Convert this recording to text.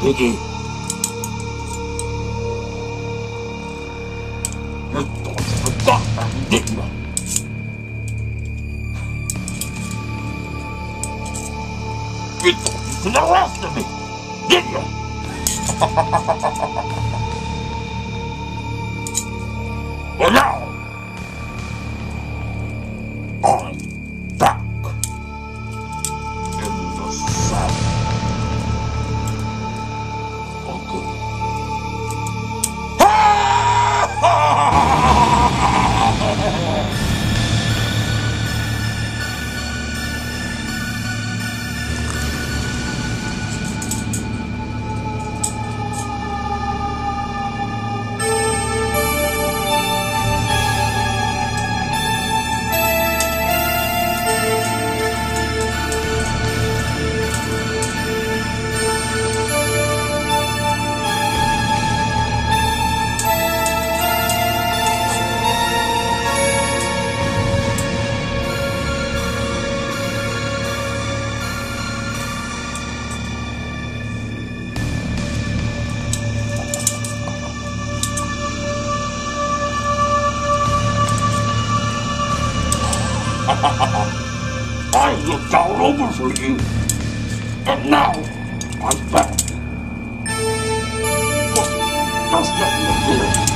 You? You thought you could me, didn't you? 对。I looked all over for you, and now I'm back. To